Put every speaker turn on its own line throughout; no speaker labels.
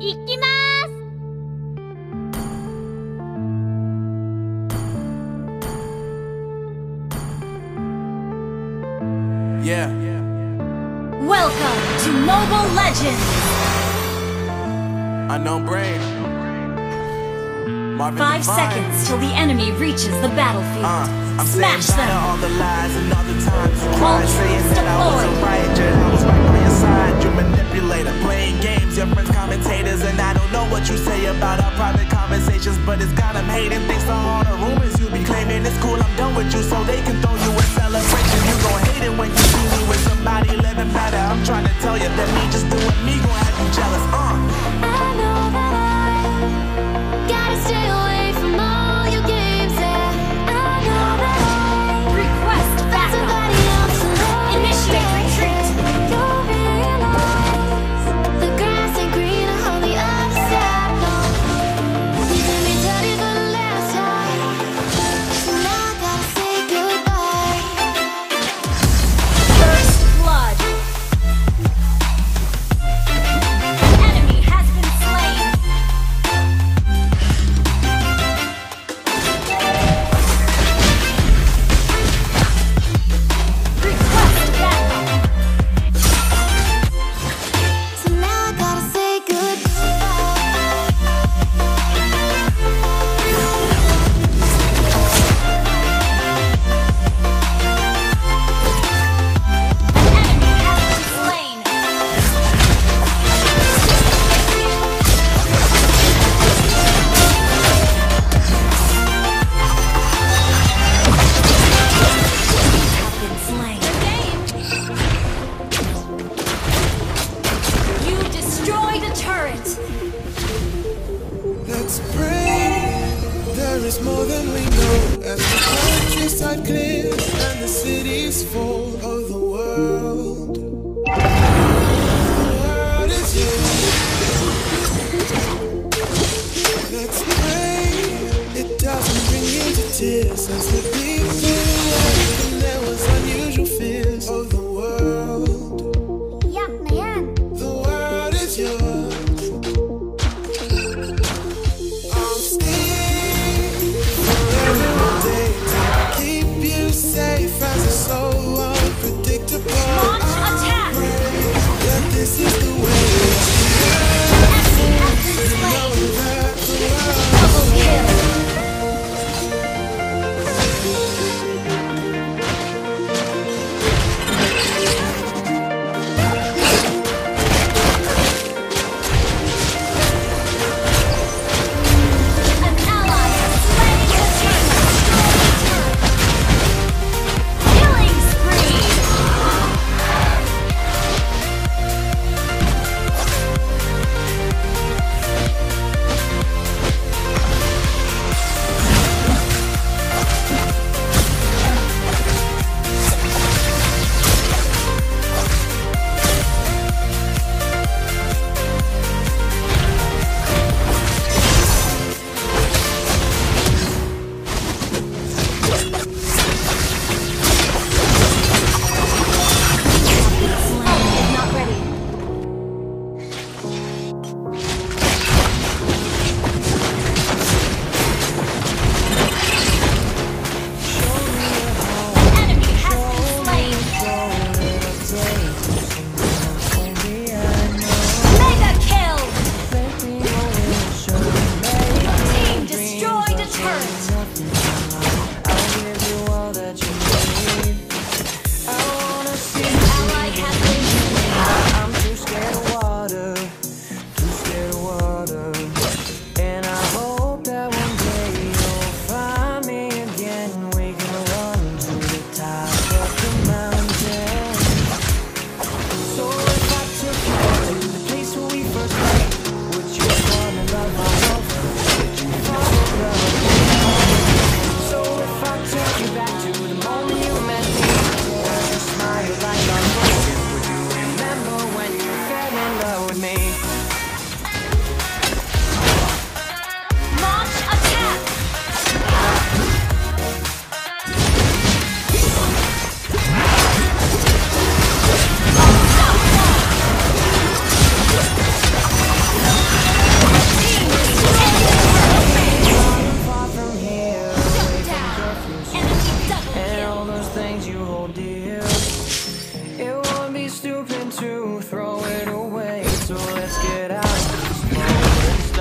Yeah
Welcome to Mobile Legends
Unknown Brain Marvin
Five
Divine.
seconds till the enemy reaches the battlefield
uh, I'm
Smash them!
All the lies and all the times
deployed.
I was I was right on your side, you manipulated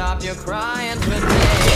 stop your
crying today.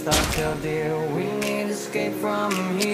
Stop, to dear, We need escape from here.